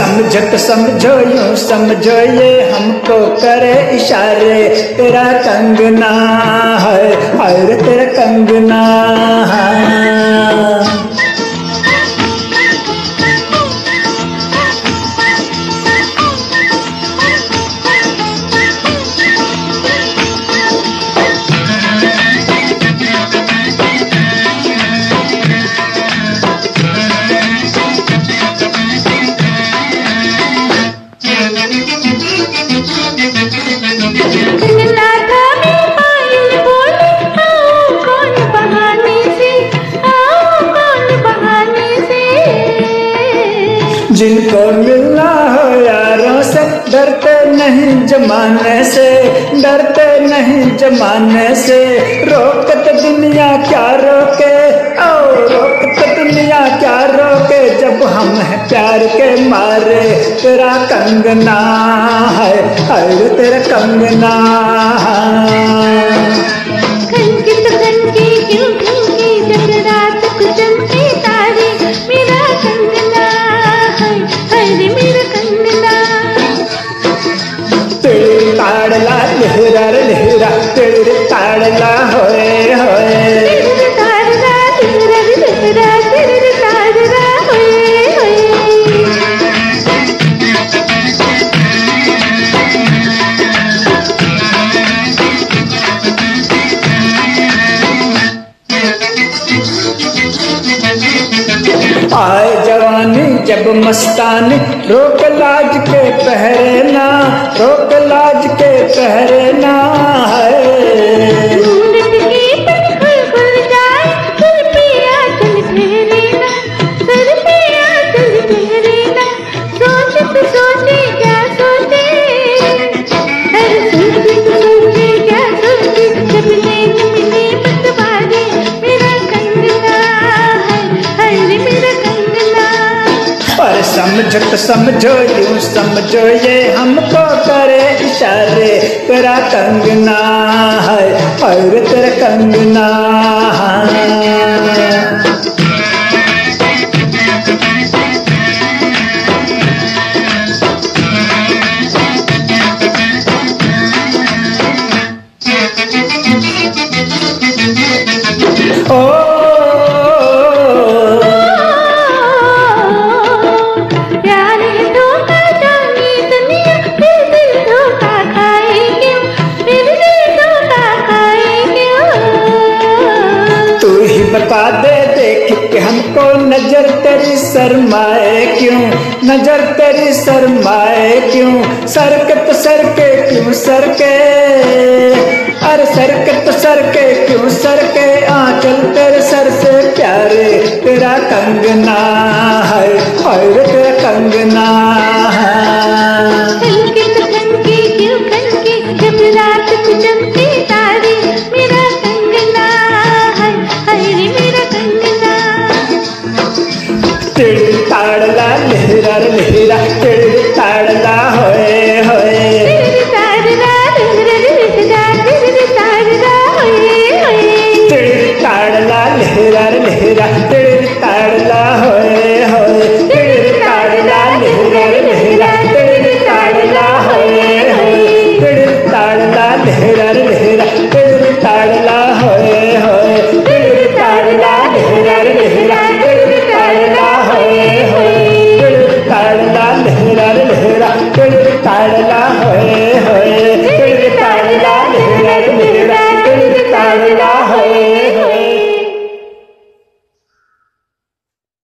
समझत समझो यू समझो ये हमको करे इशारे। तेरा कंगना है और तेरा कंगना है। जिनको मिलना हो यारों से, डरते नहीं जमाने से, डरते नहीं जमाने से। रोकत दुनिया क्या रोके? ओ, रोकत दुनिया क्या रोके? जब हम हैं प्यार के मारे, तेरा कंगना है अरे तेरा कंगना कंकित ताड़ला लहरा रे लहरा तेरी ताड़ला होए होए। आए जवानी जब मस्तानी रोक लाज के पहरेना रोक लाज के और तो समझो यूँ समझो ये हमको करे इशारे। तेरा कंगना है और तेरा कंगना है। के नज़र तेरी शरमाए क्यों? नज़र तेरी शरमाए क्यों? सरकत सरके क्यों सरके? अरे सरकत सरके क्यों सरके? आंचल तेरे सर से प्यारे, तेरा कंगना है और तेरा कंगना। ताड़ला लहरा लहरा तेरे ताड़ला होए।